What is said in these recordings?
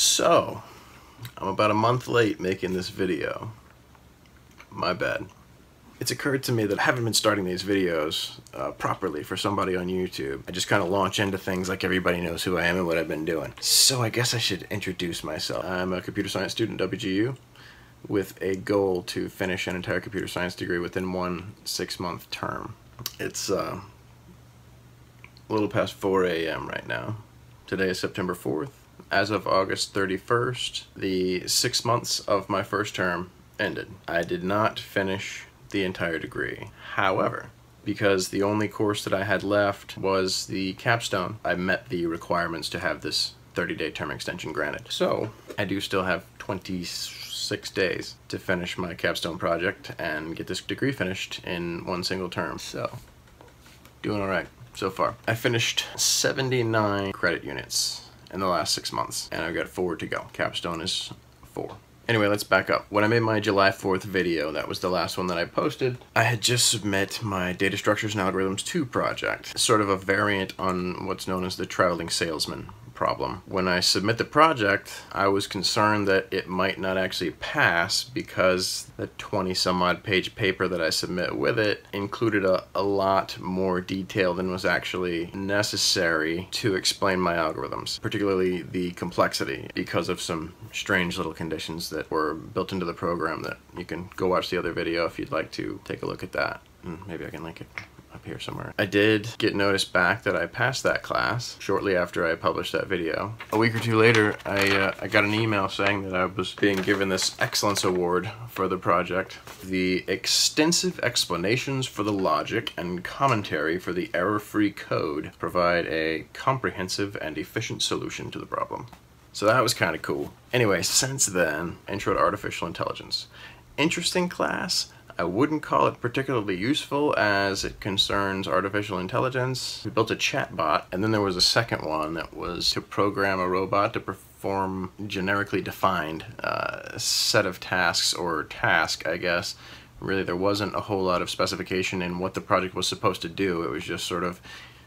So, I'm about a month late making this video. My bad. It's occurred to me that I haven't been starting these videos uh, properly for somebody on YouTube. I just kind of launch into things like everybody knows who I am and what I've been doing. So I guess I should introduce myself. I'm a computer science student at WGU with a goal to finish an entire computer science degree within one six-month term. It's uh, a little past 4 a.m. right now. Today is September 4th. As of August 31st, the six months of my first term ended. I did not finish the entire degree. However, because the only course that I had left was the capstone, I met the requirements to have this 30-day term extension granted. So, I do still have 26 days to finish my capstone project and get this degree finished in one single term. So, doing alright so far. I finished 79 credit units in the last six months, and I've got four to go. Capstone is four. Anyway, let's back up. When I made my July 4th video, that was the last one that I posted, I had just submit my Data Structures and Algorithms 2 project, sort of a variant on what's known as the Traveling Salesman problem. When I submit the project, I was concerned that it might not actually pass because the 20 some odd page paper that I submit with it included a, a lot more detail than was actually necessary to explain my algorithms, particularly the complexity because of some strange little conditions that were built into the program that you can go watch the other video if you'd like to take a look at that. And maybe I can link it up here somewhere. I did get notice back that I passed that class shortly after I published that video. A week or two later, I, uh, I got an email saying that I was being given this Excellence Award for the project. The extensive explanations for the logic and commentary for the error-free code provide a comprehensive and efficient solution to the problem. So that was kind of cool. Anyway, since then, Intro to Artificial Intelligence. Interesting class, I wouldn't call it particularly useful as it concerns artificial intelligence. We built a chatbot, and then there was a second one that was to program a robot to perform generically defined uh, set of tasks, or task, I guess. Really, there wasn't a whole lot of specification in what the project was supposed to do. It was just sort of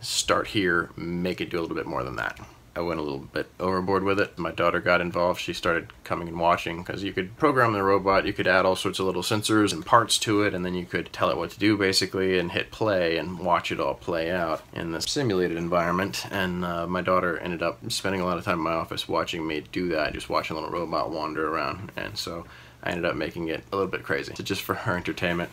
start here, make it do a little bit more than that. I went a little bit overboard with it. My daughter got involved. She started coming and watching because you could program the robot, you could add all sorts of little sensors and parts to it, and then you could tell it what to do basically and hit play and watch it all play out in the simulated environment. And uh, my daughter ended up spending a lot of time in my office watching me do that, just watching a little robot wander around. And so I ended up making it a little bit crazy, so just for her entertainment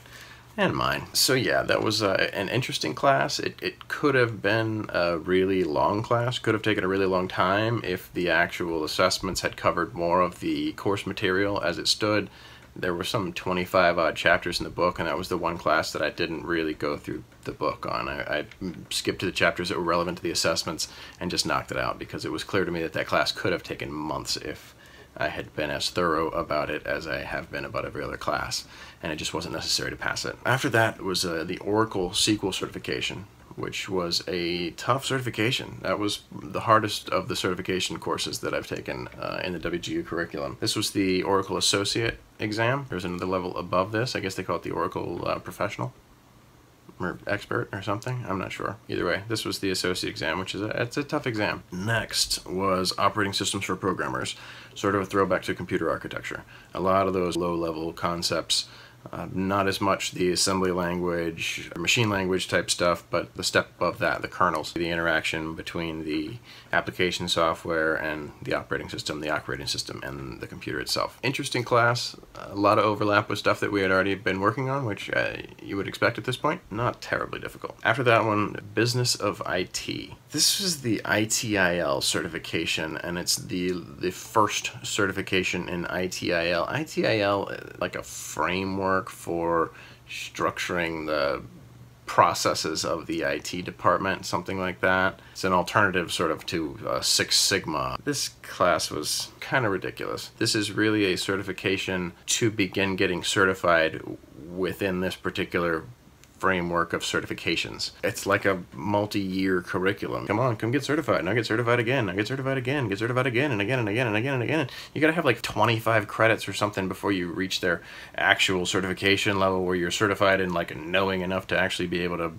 and mine. So yeah, that was uh, an interesting class. It, it could have been a really long class, could have taken a really long time if the actual assessments had covered more of the course material as it stood. There were some 25 odd chapters in the book, and that was the one class that I didn't really go through the book on. I, I skipped to the chapters that were relevant to the assessments and just knocked it out because it was clear to me that that class could have taken months if I had been as thorough about it as I have been about every other class, and it just wasn't necessary to pass it. After that was uh, the Oracle SQL certification, which was a tough certification. That was the hardest of the certification courses that I've taken uh, in the WGU curriculum. This was the Oracle Associate exam. There's another level above this. I guess they call it the Oracle uh, Professional or expert or something. I'm not sure. Either way, this was the associate exam, which is a, it's a tough exam. Next was operating systems for programmers, sort of a throwback to computer architecture. A lot of those low-level concepts uh, not as much the assembly language, machine language type stuff, but the step above that, the kernels, the interaction between the application software and the operating system, the operating system, and the computer itself. Interesting class, a lot of overlap with stuff that we had already been working on, which uh, you would expect at this point. Not terribly difficult. After that one, Business of IT. This is the ITIL certification, and it's the the first certification in ITIL. ITIL, like a framework for structuring the processes of the IT department, something like that. It's an alternative sort of to uh, Six Sigma. This class was kind of ridiculous. This is really a certification to begin getting certified within this particular framework of certifications. It's like a multi-year curriculum. Come on, come get certified. Now get certified again. Now get certified again. Get certified again and again and again and again and again. You gotta have like 25 credits or something before you reach their actual certification level where you're certified in like knowing enough to actually be able to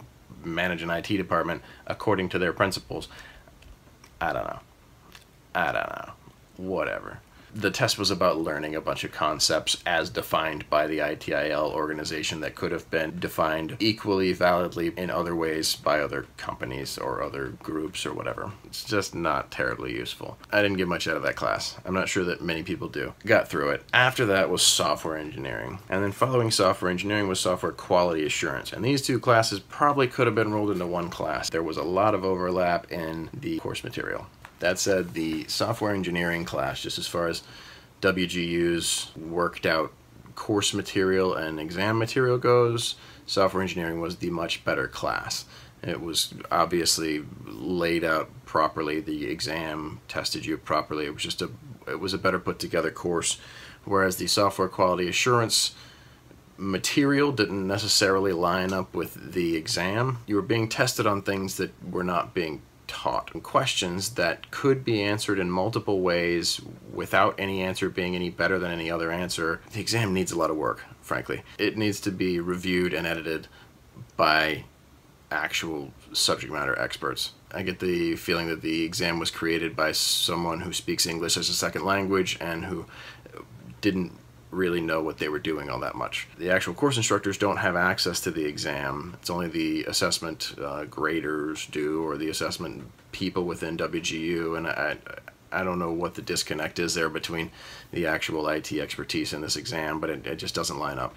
manage an IT department according to their principles. I don't know. I don't know. whatever the test was about learning a bunch of concepts as defined by the ITIL organization that could have been defined equally validly in other ways by other companies or other groups or whatever. It's just not terribly useful. I didn't get much out of that class. I'm not sure that many people do. Got through it. After that was software engineering. And then following software engineering was software quality assurance. And these two classes probably could have been rolled into one class. There was a lot of overlap in the course material. That said, the software engineering class, just as far as WGU's worked out course material and exam material goes, software engineering was the much better class. It was obviously laid out properly. The exam tested you properly. It was just a it was a better put together course, whereas the software quality assurance material didn't necessarily line up with the exam. You were being tested on things that were not being taught. and Questions that could be answered in multiple ways without any answer being any better than any other answer. The exam needs a lot of work, frankly. It needs to be reviewed and edited by actual subject matter experts. I get the feeling that the exam was created by someone who speaks English as a second language and who didn't really know what they were doing all that much. The actual course instructors don't have access to the exam. It's only the assessment uh, graders do or the assessment people within WGU and I, I don't know what the disconnect is there between the actual IT expertise in this exam, but it, it just doesn't line up.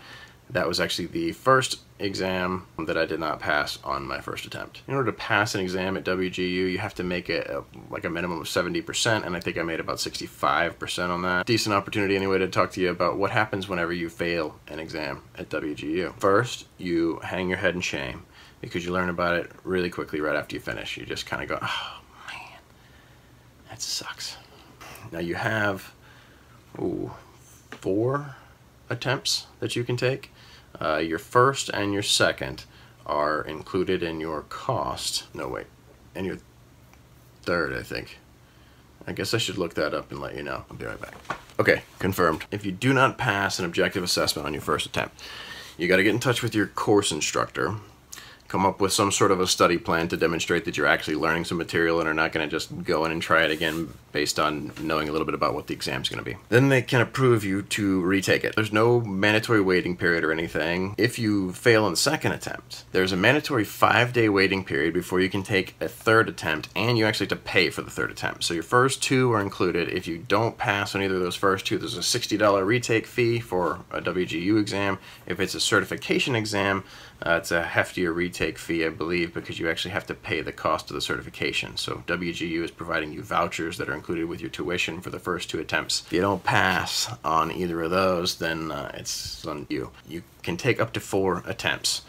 That was actually the first exam that I did not pass on my first attempt. In order to pass an exam at WGU, you have to make it a, like a minimum of 70%, and I think I made about 65% on that. Decent opportunity anyway to talk to you about what happens whenever you fail an exam at WGU. First, you hang your head in shame because you learn about it really quickly right after you finish. You just kind of go, oh man, that sucks. Now you have ooh, four attempts that you can take. Uh, your first and your second are included in your cost. No, wait. And your third, I think. I guess I should look that up and let you know. I'll be right back. Okay, confirmed. If you do not pass an objective assessment on your first attempt, you got to get in touch with your course instructor come up with some sort of a study plan to demonstrate that you're actually learning some material and are not going to just go in and try it again based on knowing a little bit about what the exam's going to be. Then they can approve you to retake it. There's no mandatory waiting period or anything. If you fail on the second attempt, there's a mandatory five day waiting period before you can take a third attempt and you actually have to pay for the third attempt. So your first two are included. If you don't pass on either of those first two, there's a $60 retake fee for a WGU exam. If it's a certification exam, uh, it's a heftier retake fee, I believe, because you actually have to pay the cost of the certification. So WGU is providing you vouchers that are included with your tuition for the first two attempts. If you don't pass on either of those, then uh, it's on you. You can take up to four attempts.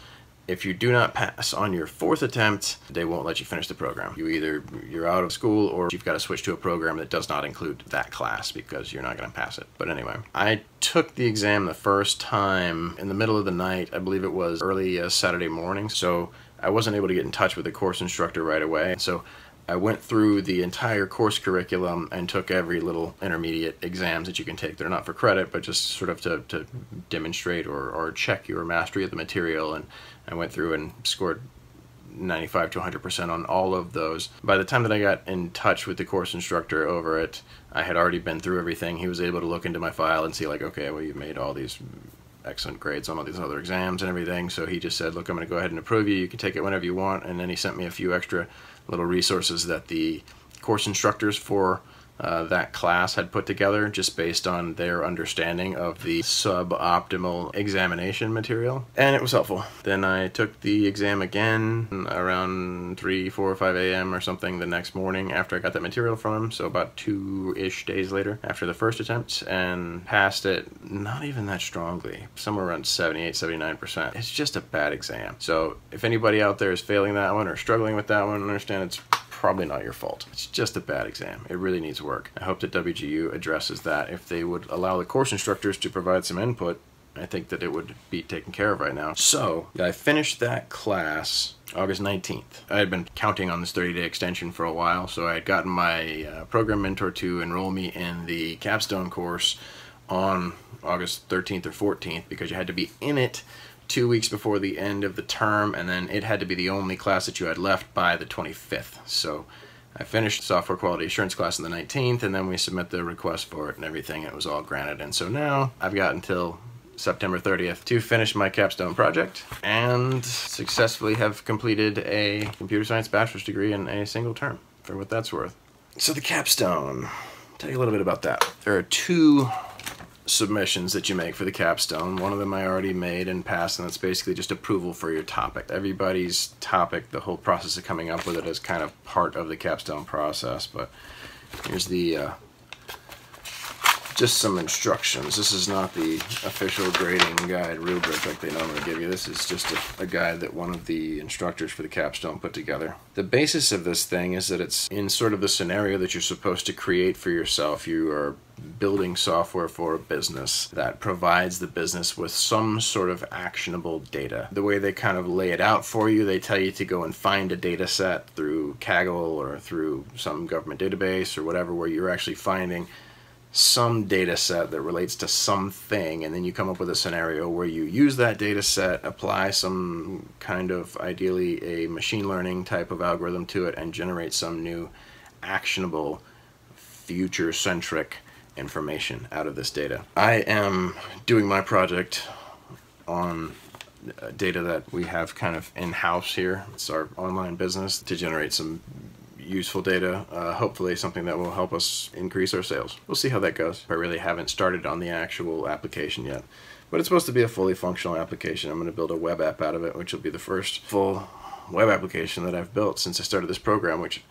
If you do not pass on your fourth attempt, they won't let you finish the program. You either you're out of school or you've got to switch to a program that does not include that class because you're not going to pass it. But anyway, I took the exam the first time in the middle of the night. I believe it was early uh, Saturday morning, so I wasn't able to get in touch with the course instructor right away. So I went through the entire course curriculum and took every little intermediate exams that you can take. They're not for credit, but just sort of to, to demonstrate or, or check your mastery of the material. And I went through and scored 95 to 100% on all of those. By the time that I got in touch with the course instructor over it, I had already been through everything. He was able to look into my file and see like, okay, well, you've made all these excellent grades on all these other exams and everything. So he just said, look, I'm going to go ahead and approve you. You can take it whenever you want. And then he sent me a few extra little resources that the course instructors for uh, that class had put together just based on their understanding of the suboptimal examination material. And it was helpful. Then I took the exam again around 3, 4, or 5 a.m. or something the next morning after I got that material from him. So about two-ish days later after the first attempt and passed it not even that strongly, somewhere around 78, 79%. It's just a bad exam. So if anybody out there is failing that one or struggling with that one, understand it's probably not your fault. It's just a bad exam. It really needs work. I hope that WGU addresses that. If they would allow the course instructors to provide some input, I think that it would be taken care of right now. So, I finished that class August 19th. I had been counting on this 30-day extension for a while, so I had gotten my uh, program mentor to enroll me in the capstone course on August 13th or 14th because you had to be in it two weeks before the end of the term, and then it had to be the only class that you had left by the 25th. So I finished software quality assurance class on the 19th, and then we submit the request for it and everything. It was all granted. And so now I've got until September 30th to finish my capstone project and successfully have completed a computer science bachelor's degree in a single term, for what that's worth. So the capstone, tell you a little bit about that. There are two submissions that you make for the capstone. One of them I already made and passed, and that's basically just approval for your topic. Everybody's topic, the whole process of coming up with it is kind of part of the capstone process, but here's the uh, just some instructions. This is not the official grading guide rubric like they normally give you. This is just a, a, guide that one of the instructors for the capstone put together. The basis of this thing is that it's in sort of the scenario that you're supposed to create for yourself. You are building software for a business that provides the business with some sort of actionable data. The way they kind of lay it out for you, they tell you to go and find a data set through Kaggle or through some government database or whatever where you're actually finding some data set that relates to something and then you come up with a scenario where you use that data set apply some kind of ideally a machine learning type of algorithm to it and generate some new actionable future centric information out of this data. I am doing my project on uh, data that we have kind of in-house here. It's our online business to generate some useful data, uh, hopefully something that will help us increase our sales. We'll see how that goes. I really haven't started on the actual application yet. But it's supposed to be a fully functional application. I'm going to build a web app out of it, which will be the first full web application that I've built since I started this program, which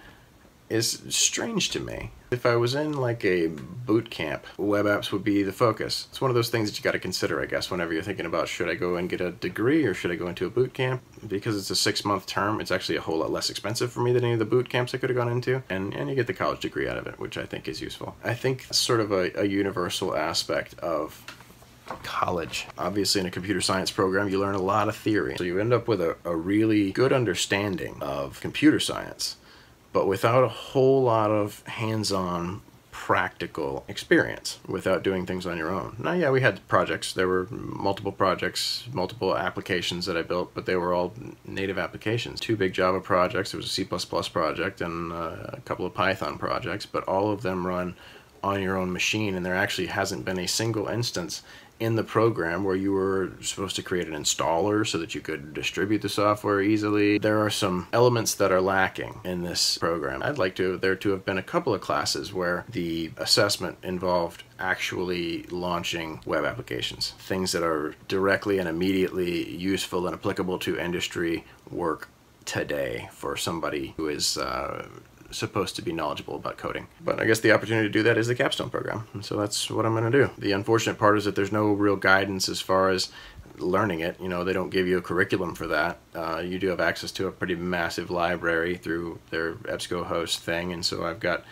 is strange to me. If I was in like a boot camp, web apps would be the focus. It's one of those things that you got to consider, I guess, whenever you're thinking about should I go and get a degree or should I go into a boot camp. Because it's a six month term, it's actually a whole lot less expensive for me than any of the boot camps I could have gone into. And, and you get the college degree out of it, which I think is useful. I think sort of a, a universal aspect of college. Obviously, in a computer science program, you learn a lot of theory. So you end up with a, a really good understanding of computer science but without a whole lot of hands-on practical experience without doing things on your own. Now, yeah, we had projects. There were multiple projects, multiple applications that I built, but they were all native applications. Two big Java projects. There was a C++ project and uh, a couple of Python projects, but all of them run on your own machine, and there actually hasn't been a single instance in the program where you were supposed to create an installer so that you could distribute the software easily. There are some elements that are lacking in this program. I'd like to there to have been a couple of classes where the assessment involved actually launching web applications, things that are directly and immediately useful and applicable to industry work today for somebody who is uh, supposed to be knowledgeable about coding. But I guess the opportunity to do that is the capstone program. And so that's what I'm going to do. The unfortunate part is that there's no real guidance as far as learning it. You know, they don't give you a curriculum for that. Uh, you do have access to a pretty massive library through their EBSCOhost thing. And so I've got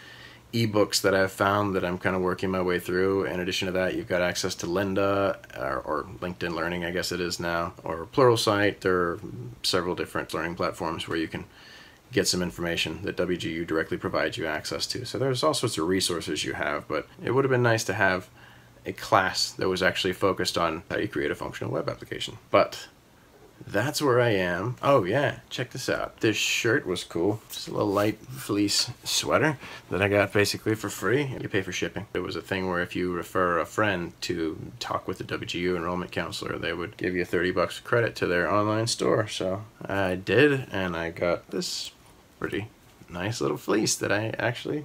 ebooks that I've found that I'm kind of working my way through. In addition to that, you've got access to Lynda or, or, LinkedIn Learning, I guess it is now, or Pluralsight. There are several different learning platforms where you can get some information that WGU directly provides you access to. So there's all sorts of resources you have, but it would have been nice to have a class that was actually focused on how you create a functional web application. But that's where I am. Oh yeah, check this out. This shirt was cool. Just a little light fleece sweater that I got basically for free. You pay for shipping. It was a thing where if you refer a friend to talk with the WGU enrollment counselor, they would give you 30 bucks credit to their online store. So I did, and I got this pretty nice little fleece that I actually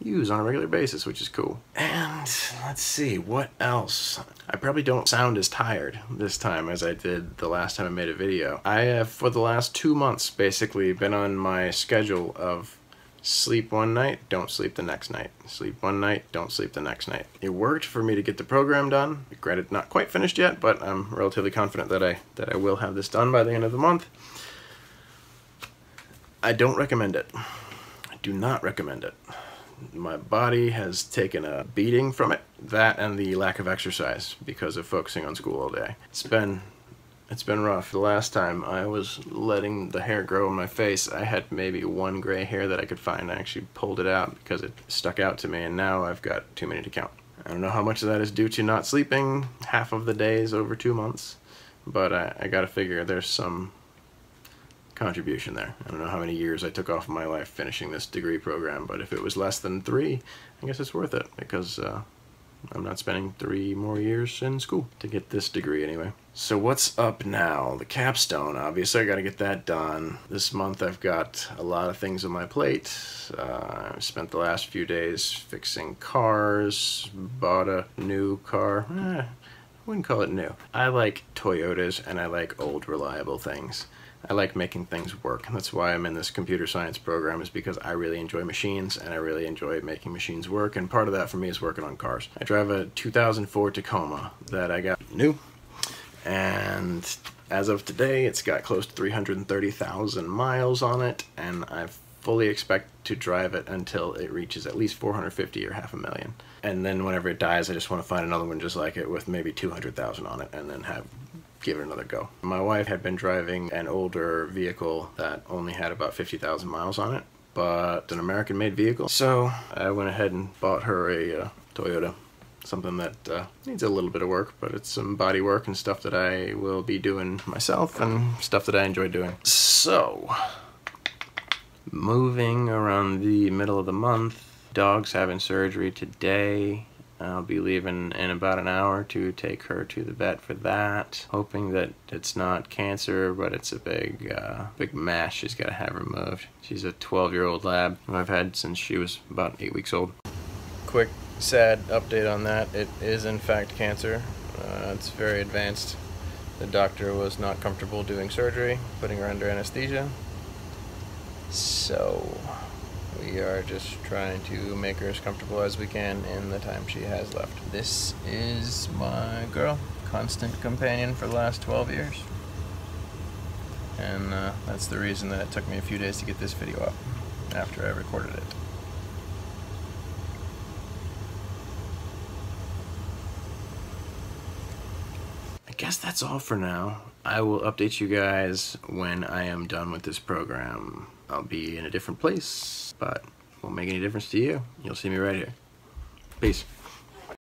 use on a regular basis, which is cool. And let's see, what else? I probably don't sound as tired this time as I did the last time I made a video. I have, for the last two months, basically been on my schedule of sleep one night, don't sleep the next night. Sleep one night, don't sleep the next night. It worked for me to get the program done. Granted, not quite finished yet, but I'm relatively confident that I, that I will have this done by the end of the month. I don't recommend it. I do not recommend it. My body has taken a beating from it. That and the lack of exercise because of focusing on school all day. It's been it's been rough. The last time I was letting the hair grow in my face, I had maybe one gray hair that I could find. I actually pulled it out because it stuck out to me, and now I've got too many to count. I don't know how much of that is due to not sleeping half of the days over two months, but I, I gotta figure there's some contribution there. I don't know how many years I took off of my life finishing this degree program, but if it was less than three, I guess it's worth it because uh, I'm not spending three more years in school to get this degree anyway. So what's up now? The capstone, obviously I gotta get that done. This month I've got a lot of things on my plate. Uh, I've spent the last few days fixing cars, bought a new car. Eh, I wouldn't call it new. I like Toyotas and I like old reliable things. I like making things work. And that's why I'm in this computer science program is because I really enjoy machines and I really enjoy making machines work and part of that for me is working on cars. I drive a 2004 Tacoma that I got new and as of today it's got close to 330,000 miles on it and I fully expect to drive it until it reaches at least 450 or half a million and then whenever it dies I just want to find another one just like it with maybe 200,000 on it and then have give it another go. My wife had been driving an older vehicle that only had about 50,000 miles on it but an American made vehicle so I went ahead and bought her a uh, Toyota something that uh, needs a little bit of work, but it's some body work and stuff that I will be doing myself and stuff that I enjoy doing. So, moving around the middle of the month, dog's having surgery today. I'll be leaving in about an hour to take her to the vet for that. Hoping that it's not cancer, but it's a big, uh, big mass she's got to have removed. She's a 12-year-old lab who I've had since she was about eight weeks old. Quick sad update on that. It is in fact cancer. Uh, it's very advanced. The doctor was not comfortable doing surgery, putting her under anesthesia. So we are just trying to make her as comfortable as we can in the time she has left. This is my girl, constant companion for the last 12 years. And uh, that's the reason that it took me a few days to get this video up after I recorded it. Guess that's all for now. I will update you guys when I am done with this program. I'll be in a different place, but won't make any difference to you. You'll see me right here. Peace.